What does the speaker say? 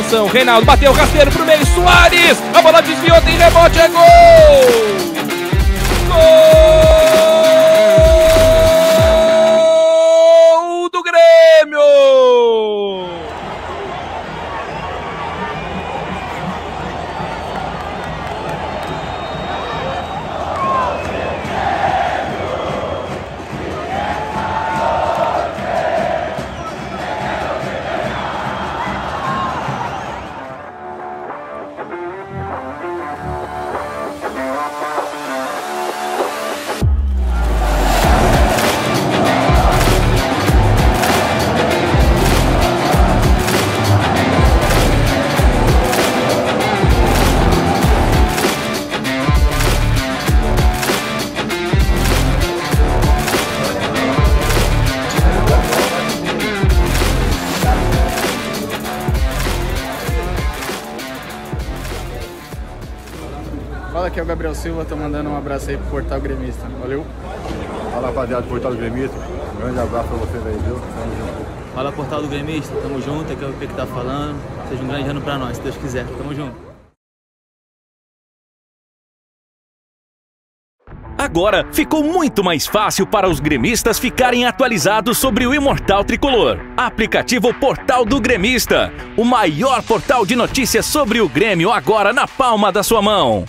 marcação. Reinaldo bateu rasteiro pro meio. Soares. A bola desviou, tem rebote, é! Gol Fala, aqui é o Gabriel Silva, tô mandando um abraço aí pro Portal Gremista. Valeu! Fala rapaziada do Portal do Gremista, um grande abraço pra vocês aí, viu? Tamo junto. Fala Portal do Gremista, tamo junto, aqui é o que tá falando. Seja um grande ano pra nós, se Deus quiser. Tamo junto. Agora ficou muito mais fácil para os gremistas ficarem atualizados sobre o Imortal Tricolor. Aplicativo Portal do Gremista, o maior portal de notícias sobre o Grêmio agora na palma da sua mão.